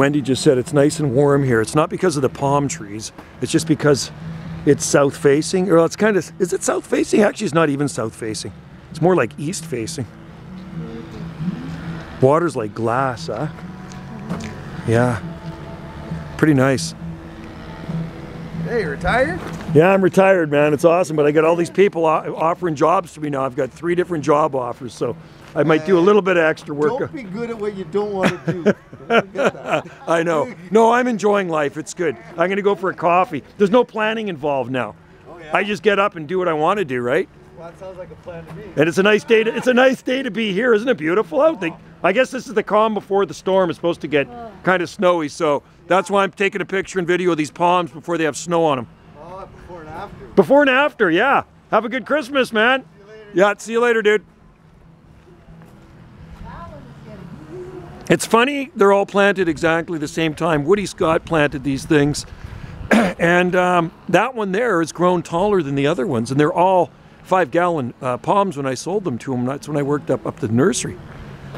Wendy just said it's nice and warm here. It's not because of the palm trees. It's just because it's south facing. Or it's kind of, is it south facing? Actually, it's not even south facing. It's more like east facing. Water's like glass, huh? Yeah. Pretty nice. Hey, retired? Yeah, I'm retired, man. It's awesome, but I got all these people offering jobs to me now. I've got three different job offers, so I might do a little bit of extra work. Don't be good at what you don't want to do. That. I know. No, I'm enjoying life. It's good. I'm going to go for a coffee. There's no planning involved now. Oh, yeah? I just get up and do what I want to do, right? Well, that sounds like a plan to me. And it's a nice day. To, it's a nice day to be here, isn't it? Beautiful out. They, I guess this is the calm before the storm. It's supposed to get kind of snowy, so that's why I'm taking a picture and video of these palms before they have snow on them. Oh, before and after. Before and after, yeah. Have a good Christmas, man. Yeah, see you later, dude. It's funny, they're all planted exactly the same time. Woody Scott planted these things, and um, that one there has grown taller than the other ones, and they're all five gallon uh, palms when I sold them to him. That's when I worked up, up the nursery.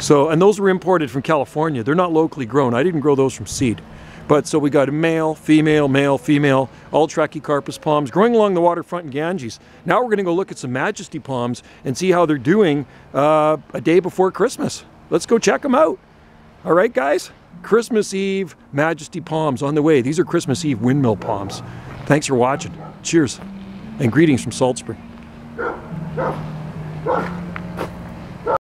So, and those were imported from California. They're not locally grown. I didn't grow those from seed. But so we got a male, female, male, female, all Trachycarpus palms growing along the waterfront in Ganges. Now we're going to go look at some Majesty palms and see how they're doing uh, a day before Christmas. Let's go check them out. All right, guys? Christmas Eve Majesty palms on the way. These are Christmas Eve windmill palms. Thanks for watching. Cheers. And greetings from Salt Spring. Yeah.